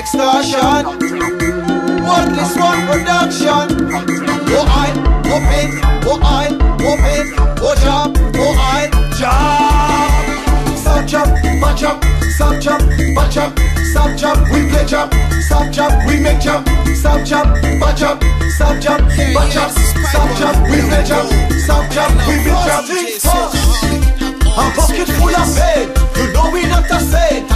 extortion. This one production. Go I, go pin, go I, go pin, go job, go I, job. Stop chop, match up, stop chop, match up, stop chop, we play chop, stop chop, we make chop, stop chop, match up, stop chop, match up, stop chop, we play chop, stop chop, we make first. A pocket full of pain, you know we not a saint,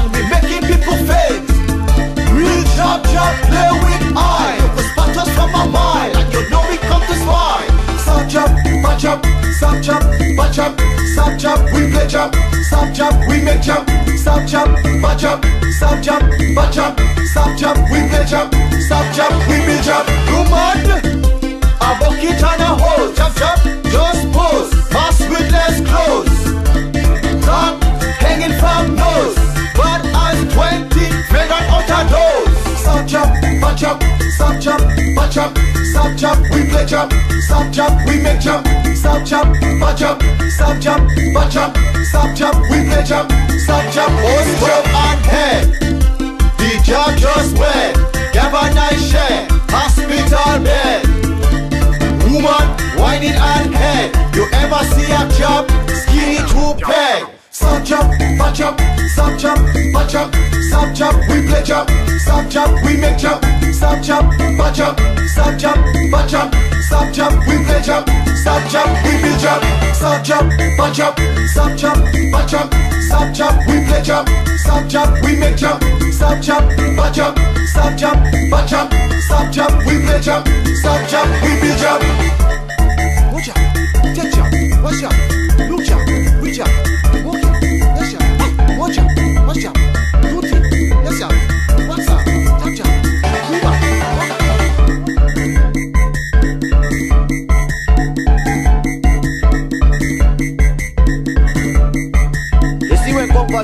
stop chop, we play chop, stop chop, we make chop, stop chop, match up, stop chop, match up, stop chop, we play chop, stop chop, we build chop. You mad? A bucket and a hose, chop chop, just pose, mask with less clothes. Tongue hanging from nose, but as 20, figured out a dose. Stop chop, match up, stop chop, match up, stop chop, we play chop, stop chop, we make chop, stop chop, match up, stop chop, match up, stop chop, we play chop, stop chop, post job on head. The job just went, give a nice share, hospital bed. Woman, whining on head. You ever see a job skinny to peg? Stop chop, match up, stop chop, match up, stop chop, we play chop, stop chop, we make chop, stop chop, match up, stop chop, match up, stop chop, we play chop, stop chop, we build chop, stop chop, match up, stop chop, match up, stop chop, we play chop, stop chop, we make chop, stop chop, match up, stop chop, match up, stop chop, we play chop, stop chop, we build chop.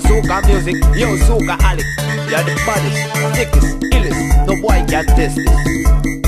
Soca music, yo Socaholic, you're the baddest, thickest, illest, no boy can test this.